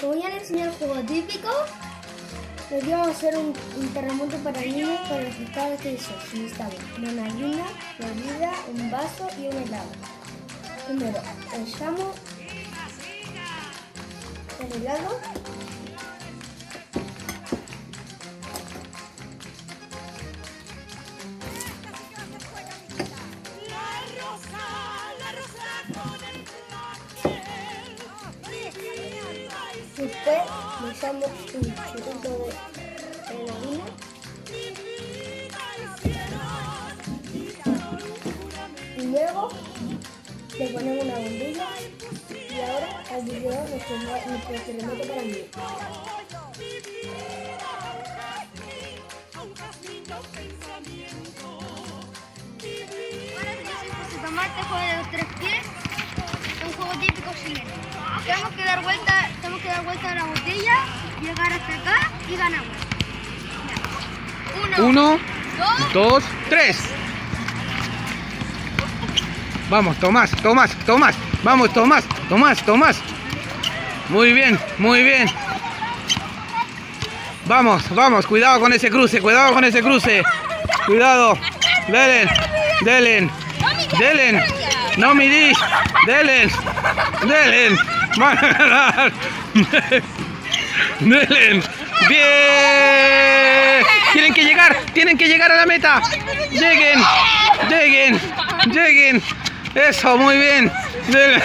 Como ya les enseñé el juego típico, les voy a hacer un, un terremoto para niños para resultar que eso, si está bien. Una harina, bebida, un vaso y un helado. Primero, echamos el helado. Después echamos un chorrito de, de harina. Y luego le ponemos una bombilla y ahora al video nuestro, nuestro terremoto para mí. Se toma este juego de los tres pies, típico chileno. Tenemos que dar vuelta, tenemos que dar vuelta a la botella, llegar hasta acá y ganamos. Ya. Uno, Uno, dos, dos, tres. Vamos, Tomás, Tomás, Tomás. Vamos, Tomás, Tomás, Tomás. Muy bien, muy bien. Vamos, vamos, cuidado con ese cruce, cuidado con ese cruce. Cuidado. Delen, Delen, Delen. No mirís. Delen, Delen. Van a ganar. Delen. Bien. Tienen que llegar, tienen que llegar a la meta. Lleguen, lleguen, lleguen. Eso, muy bien. Delen.